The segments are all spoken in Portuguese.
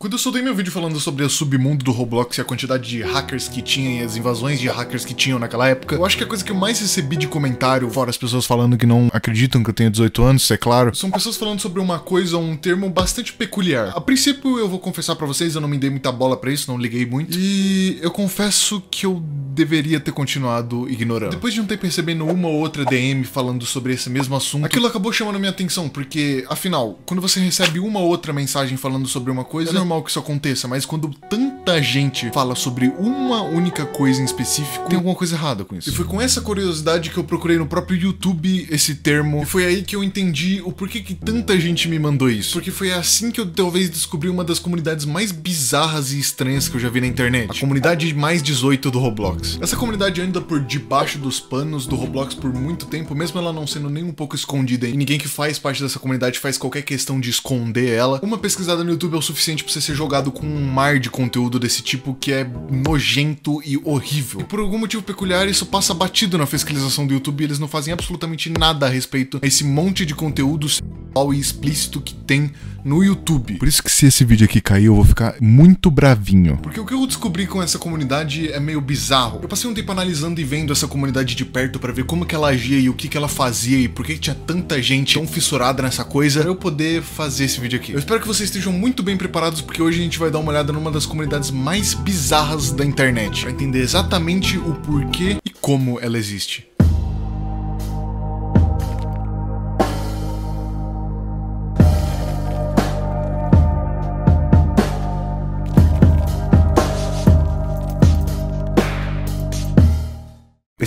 Quando eu soltei meu vídeo falando sobre o submundo do Roblox e a quantidade de hackers que tinha e as invasões de hackers que tinham naquela época, eu acho que a coisa que eu mais recebi de comentário, fora as pessoas falando que não acreditam que eu tenho 18 anos, é claro, são pessoas falando sobre uma coisa, um termo bastante peculiar. A princípio, eu vou confessar para vocês, eu não me dei muita bola para isso, não liguei muito, e eu confesso que eu deveria ter continuado ignorando. Depois de um tempo recebendo uma ou outra DM falando sobre esse mesmo assunto, aquilo acabou chamando minha atenção, porque, afinal, quando você recebe uma ou outra mensagem falando sobre uma coisa, normal que isso aconteça, mas quando tanta gente fala sobre uma única coisa em específico, tem alguma coisa errada com isso. E foi com essa curiosidade que eu procurei no próprio YouTube esse termo, e foi aí que eu entendi o porquê que tanta gente me mandou isso. Porque foi assim que eu talvez descobri uma das comunidades mais bizarras e estranhas que eu já vi na internet. A comunidade mais 18 do Roblox. Essa comunidade anda por debaixo dos panos do Roblox por muito tempo, mesmo ela não sendo nem um pouco escondida, e ninguém que faz parte dessa comunidade faz qualquer questão de esconder ela. Uma pesquisada no YouTube é o suficiente pra você ser jogado com um mar de conteúdo desse tipo que é nojento e horrível. E por algum motivo peculiar, isso passa batido na fiscalização do YouTube e eles não fazem absolutamente nada a respeito a esse monte de conteúdo e explícito que tem no YouTube. Por isso que se esse vídeo aqui cair, eu vou ficar muito bravinho. Porque o que eu descobri com essa comunidade é meio bizarro. Eu passei um tempo analisando e vendo essa comunidade de perto para ver como que ela agia e o que que ela fazia e por que tinha tanta gente tão fissurada nessa coisa para eu poder fazer esse vídeo aqui. Eu espero que vocês estejam muito bem preparados porque hoje a gente vai dar uma olhada numa das comunidades mais bizarras da internet, para entender exatamente o porquê e como ela existe.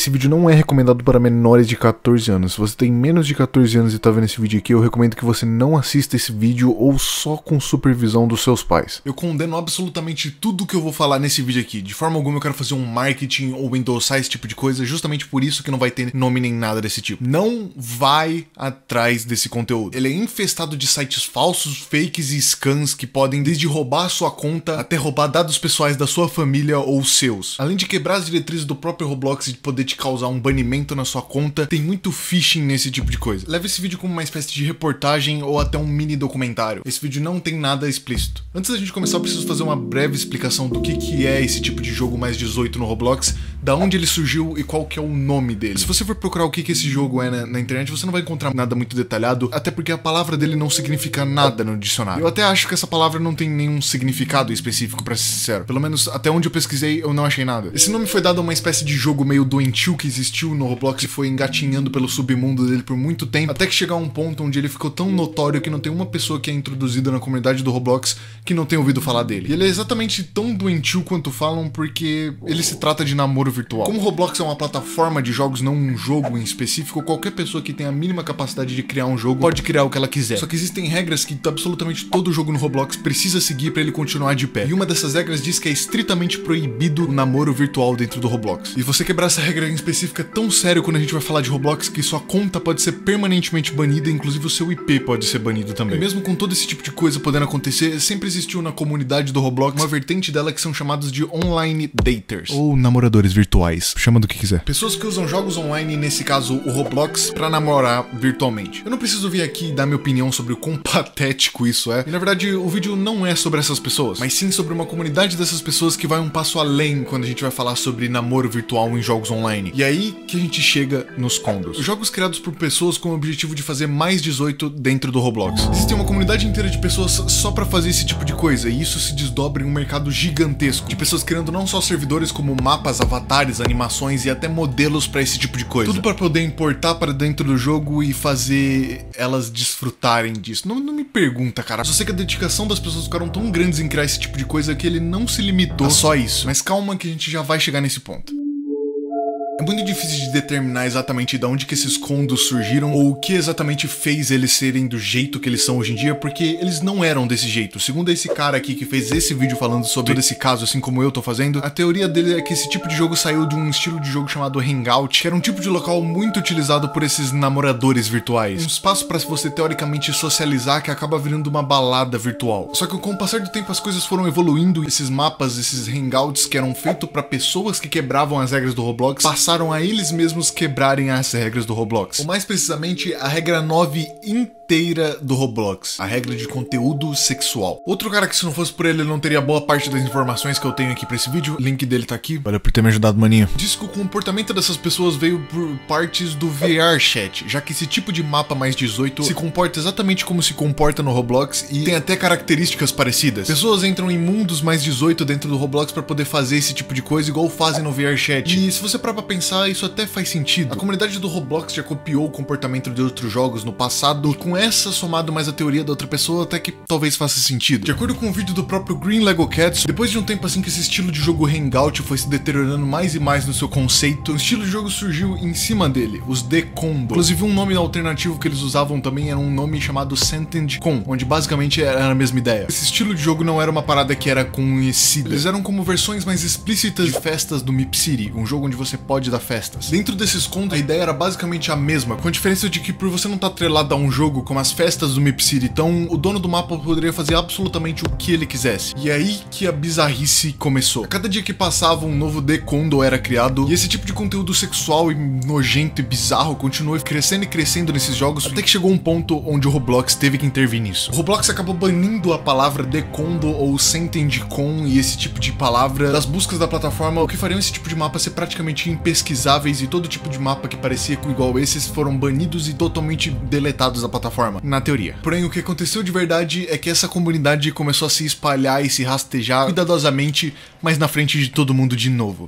Esse vídeo não é recomendado para menores de 14 anos. Se você tem menos de 14 anos e tá vendo esse vídeo aqui, eu recomendo que você não assista esse vídeo ou só com supervisão dos seus pais. Eu condeno absolutamente tudo que eu vou falar nesse vídeo aqui. De forma alguma eu quero fazer um marketing ou endossar esse tipo de coisa, justamente por isso que não vai ter nome nem nada desse tipo. Não vai atrás desse conteúdo. Ele é infestado de sites falsos, fakes e scans que podem desde roubar a sua conta até roubar dados pessoais da sua família ou seus. Além de quebrar as diretrizes do próprio Roblox e de poder causar um banimento na sua conta. Tem muito phishing nesse tipo de coisa. Leve esse vídeo como uma espécie de reportagem ou até um mini documentário. Esse vídeo não tem nada explícito. Antes da gente começar, eu preciso fazer uma breve explicação do que, que é esse tipo de jogo mais 18 no Roblox, da onde ele surgiu e qual que é o nome dele. Se você for procurar o que, que esse jogo é na, na internet, você não vai encontrar nada muito detalhado, até porque a palavra dele não significa nada no dicionário. Eu até acho que essa palavra não tem nenhum significado específico, para ser sincero. Pelo menos até onde eu pesquisei, eu não achei nada. Esse nome foi dado a uma espécie de jogo meio doentio que existiu no Roblox e foi engatinhando pelo submundo dele por muito tempo, até que chegar a um ponto onde ele ficou tão notório que não tem uma pessoa que é introduzida na comunidade do Roblox que não tenha ouvido falar dele. E ele é exatamente tão doentio quanto falam porque ele se trata de namoro virtual. Como o Roblox é uma plataforma de jogos, não um jogo em específico, qualquer pessoa que tenha a mínima capacidade de criar um jogo pode criar o que ela quiser. Só que existem regras que absolutamente todo jogo no Roblox precisa seguir para ele continuar de pé. E uma dessas regras diz que é estritamente proibido o namoro virtual dentro do Roblox. E você quebrar essa regra em específico é tão sério quando a gente vai falar de Roblox que sua conta pode ser permanentemente banida, inclusive o seu IP pode ser banido também. E mesmo com todo esse tipo de coisa podendo acontecer, sempre existiu na comunidade do Roblox uma vertente dela que são chamados de online daters. Ou namoradores virtuais, chama do que quiser. Pessoas que usam jogos online, nesse caso o Roblox, para namorar virtualmente. Eu não preciso vir aqui dar minha opinião sobre o quão patético isso é. E na verdade, o vídeo não é sobre essas pessoas, mas sim sobre uma comunidade dessas pessoas que vai um passo além quando a gente vai falar sobre namoro virtual em jogos online. E aí que a gente chega nos condos. Jogos criados por pessoas com o objetivo de fazer mais 18 dentro do Roblox. Existe uma comunidade inteira de pessoas só para fazer esse tipo de coisa, e isso se desdobra em um mercado gigantesco de pessoas criando não só servidores como mapas, avatares, animações e até modelos para esse tipo de coisa. Tudo para poder importar para dentro do jogo e fazer elas desfrutarem disso. Não, não me pergunta, cara. Só sei que a dedicação das pessoas ficaram tão grandes em criar esse tipo de coisa que ele não se limitou a só isso. Mas calma que a gente já vai chegar nesse ponto. É muito difícil de determinar exatamente de onde que esses condos surgiram ou o que exatamente fez eles serem do jeito que eles são hoje em dia, porque eles não eram desse jeito. Segundo esse cara aqui que fez esse vídeo falando sobre esse caso, assim como eu tô fazendo, a teoria dele é que esse tipo de jogo saiu de um estilo de jogo chamado Hangout, que era um tipo de local muito utilizado por esses namoradores virtuais. Um espaço para você teoricamente socializar que acaba virando uma balada virtual. Só que com o passar do tempo as coisas foram evoluindo, esses mapas, esses hangouts que eram feitos para pessoas que quebravam as regras do Roblox, passaram a eles mesmos quebrarem as regras do Roblox. Ou mais precisamente, a regra 9 in inteira do Roblox, a regra de conteúdo sexual. Outro cara que se não fosse por ele, ele não teria boa parte das informações que eu tenho aqui pra esse vídeo, o link dele tá aqui. Valeu por ter me ajudado, maninho. Diz que o comportamento dessas pessoas veio por partes do VR chat, já que esse tipo de mapa mais 18 se comporta exatamente como se comporta no Roblox e tem até características parecidas. Pessoas entram em mundos mais 18 dentro do Roblox para poder fazer esse tipo de coisa igual fazem no VR chat. E se você parar pra pensar, isso até faz sentido. A comunidade do Roblox já copiou o comportamento de outros jogos no passado com essa somado mais a teoria da outra pessoa até que talvez faça sentido. De acordo com um vídeo do próprio Green Lego Cats, depois de um tempo assim que esse estilo de jogo Hangout foi se deteriorando mais e mais no seu conceito, um estilo de jogo surgiu em cima dele, os Decondo. Inclusive um nome alternativo que eles usavam também era um nome chamado Sentend Con, onde basicamente era a mesma ideia. Esse estilo de jogo não era uma parada que era conhecida. Eles eram como versões mais explícitas de festas do Mip City, um jogo onde você pode dar festas. Dentro desses contos, a ideia era basicamente a mesma, com a diferença de que por você não estar tá atrelado a um jogo como as festas do Mip City, então o dono do mapa poderia fazer absolutamente o que ele quisesse. E é aí que a bizarrice começou. A cada dia que passava, um novo Decondo era criado, e esse tipo de conteúdo sexual e nojento e bizarro continuou crescendo e crescendo nesses jogos, até que chegou um ponto onde o Roblox teve que intervir nisso. O Roblox acabou banindo a palavra Decondo ou Sentendicon e esse tipo de palavra das buscas da plataforma, o que fariam esse tipo de mapa ser praticamente impesquisáveis e todo tipo de mapa que parecia igual esses foram banidos e totalmente deletados da plataforma, na teoria. Porém, o que aconteceu de verdade é que essa comunidade começou a se espalhar e se rastejar cuidadosamente, mas na frente de todo mundo de novo.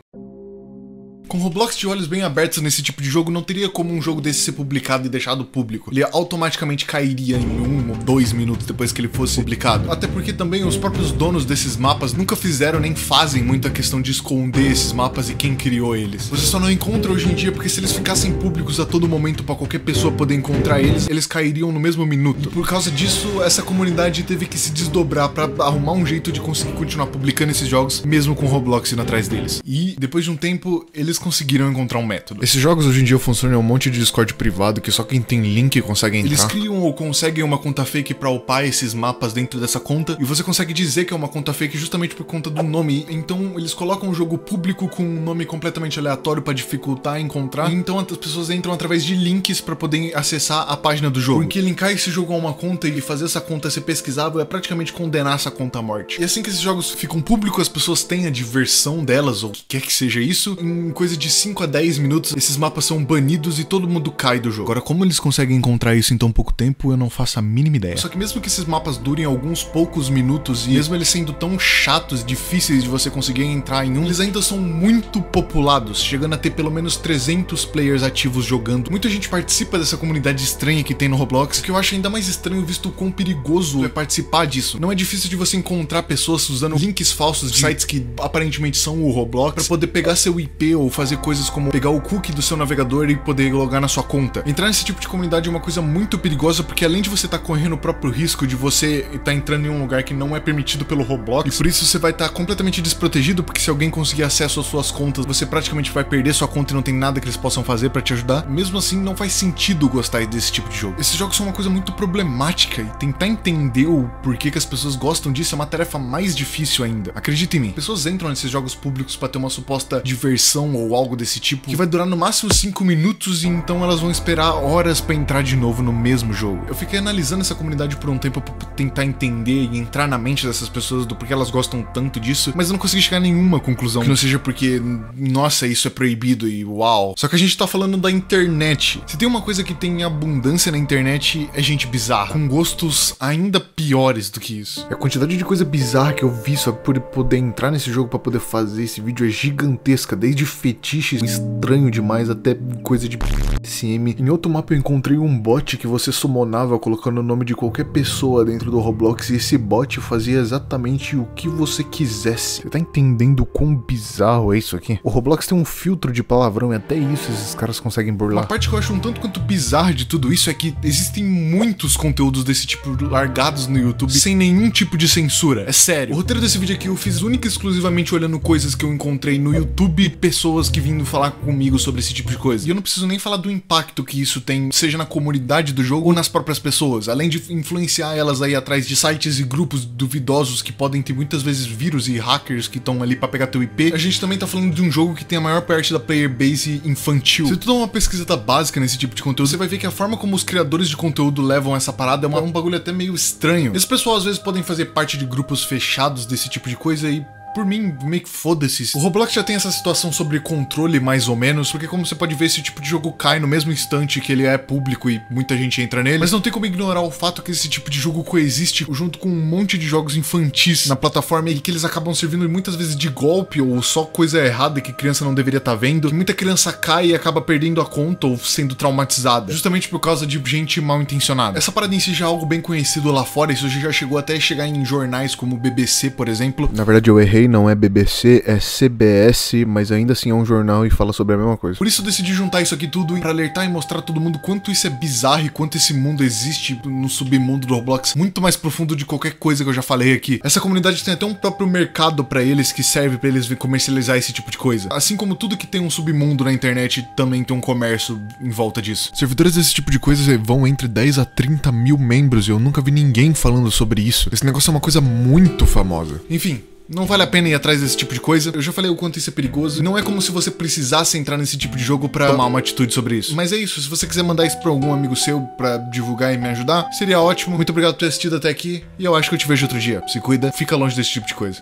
Com Roblox de olhos bem abertos nesse tipo de jogo, não teria como um jogo desse ser publicado e deixado público. Ele automaticamente cairia em um ou dois minutos depois que ele fosse publicado. Até porque também os próprios donos desses mapas nunca fizeram nem fazem muita questão de esconder esses mapas e quem criou eles. Você só não encontra hoje em dia porque se eles ficassem públicos a todo momento para qualquer pessoa poder encontrar eles, eles cairiam no mesmo minuto. E por causa disso, essa comunidade teve que se desdobrar para arrumar um jeito de conseguir continuar publicando esses jogos, mesmo com Roblox indo atrás deles. E depois de um tempo, eles eles conseguiram encontrar um método. Esses jogos hoje em dia funcionam em um monte de Discord privado que só quem tem link consegue entrar. Eles criam ou conseguem uma conta fake para upar esses mapas dentro dessa conta e você consegue dizer que é uma conta fake justamente por conta do nome. Então eles colocam um jogo público com um nome completamente aleatório para dificultar encontrar. Então as pessoas entram através de links para poder acessar a página do jogo. Porque linkar esse jogo a uma conta e fazer essa conta ser pesquisável é praticamente condenar essa conta à morte. E assim que esses jogos ficam públicos, as pessoas têm a diversão delas, ou o que quer que seja isso, em coisa coisa de 5 a 10 minutos, esses mapas são banidos e todo mundo cai do jogo. Agora, como eles conseguem encontrar isso em tão pouco tempo, eu não faço a mínima ideia. Só que mesmo que esses mapas durem alguns poucos minutos, e mesmo eles sendo tão chatos, difíceis de você conseguir entrar em um, eles ainda são muito populados, chegando a ter pelo menos 300 players ativos jogando. Muita gente participa dessa comunidade estranha que tem no Roblox, que eu acho ainda mais estranho visto o quão perigoso é participar disso. Não é difícil de você encontrar pessoas usando links falsos de sites que aparentemente são o Roblox para poder pegar seu IP ou fazer coisas como pegar o cookie do seu navegador e poder logar na sua conta. Entrar nesse tipo de comunidade é uma coisa muito perigosa porque além de você estar tá correndo o próprio risco de você estar tá entrando em um lugar que não é permitido pelo Roblox, e por isso você vai estar tá completamente desprotegido porque se alguém conseguir acesso às suas contas, você praticamente vai perder sua conta e não tem nada que eles possam fazer para te ajudar. Mesmo assim, não faz sentido gostar desse tipo de jogo. Esses jogos são uma coisa muito problemática e tentar entender o porquê que as pessoas gostam disso é uma tarefa mais difícil ainda. Acredite em mim, pessoas entram nesses jogos públicos para ter uma suposta diversão ou algo desse tipo, que vai durar no máximo 5 minutos e então elas vão esperar horas para entrar de novo no mesmo jogo. Eu fiquei analisando essa comunidade por um tempo pra tentar entender e entrar na mente dessas pessoas do porquê elas gostam tanto disso, mas eu não consegui chegar a nenhuma conclusão que não seja porque, nossa, isso é proibido e uau. Só que a gente tá falando da internet. Se tem uma coisa que tem abundância na internet, é gente bizarra, com gostos ainda piores do que isso. A quantidade de coisa bizarra que eu vi só por poder entrar nesse jogo para poder fazer esse vídeo é gigantesca, desde fetiche estranho demais, até coisa de SM. Em outro mapa eu encontrei um bot que você summonava colocando o nome de qualquer pessoa dentro do Roblox e esse bot fazia exatamente o que você quisesse. Você tá entendendo o quão bizarro é isso aqui? O Roblox tem um filtro de palavrão e até isso esses caras conseguem burlar. Uma parte que eu acho um tanto quanto bizarro de tudo isso é que existem muitos conteúdos desse tipo largados no YouTube sem nenhum tipo de censura. É sério. O roteiro desse vídeo aqui eu fiz única e exclusivamente olhando coisas que eu encontrei no YouTube, pessoas que vinham vindo falar comigo sobre esse tipo de coisa. E eu não preciso nem falar do impacto que isso tem, seja na comunidade do jogo ou nas próprias pessoas, além de influenciar elas aí atrás de sites e grupos duvidosos que podem ter muitas vezes vírus e hackers que estão ali para pegar teu IP. A gente também tá falando de um jogo que tem a maior parte da player base infantil. Se tu dá uma pesquisa básica nesse tipo de conteúdo, você vai ver que a forma como os criadores de conteúdo levam essa parada é uma, um bagulho até meio estranho. Esse pessoal às vezes podem fazer parte de grupos fechados desse tipo de coisa e por mim, meio que foda-se. O Roblox já tem essa situação sobre controle, mais ou menos, porque como você pode ver, esse tipo de jogo cai no mesmo instante que ele é público e muita gente entra nele. Mas não tem como ignorar o fato que esse tipo de jogo coexiste junto com um monte de jogos infantis na plataforma e que eles acabam servindo muitas vezes de golpe ou só coisa errada que criança não deveria estar tá vendo. Muita criança cai e acaba perdendo a conta ou sendo traumatizada, justamente por causa de gente mal intencionada. Essa parada em si já é algo bem conhecido lá fora, isso já chegou até chegar em jornais como o BBC, por exemplo. Na verdade, eu errei não é BBC, é CBS, mas ainda assim é um jornal e fala sobre a mesma coisa. Por isso eu decidi juntar isso aqui tudo para alertar e mostrar a todo mundo quanto isso é bizarro e quanto esse mundo existe no submundo do Roblox, muito mais profundo de qualquer coisa que eu já falei aqui. Essa comunidade tem até um próprio mercado para eles que serve para eles comercializar esse tipo de coisa. Assim como tudo que tem um submundo na internet também tem um comércio em volta disso. Servidores desse tipo de coisa vão entre 10 a 30 mil membros e eu nunca vi ninguém falando sobre isso. Esse negócio é uma coisa muito famosa. Enfim, não vale a pena ir atrás desse tipo de coisa. Eu já falei o quanto isso é perigoso. Não é como se você precisasse entrar nesse tipo de jogo para tomar uma atitude sobre isso. Mas é isso. Se você quiser mandar isso pra algum amigo seu para divulgar e me ajudar, seria ótimo. Muito obrigado por ter assistido até aqui. E eu acho que eu te vejo outro dia. Se cuida, fica longe desse tipo de coisa.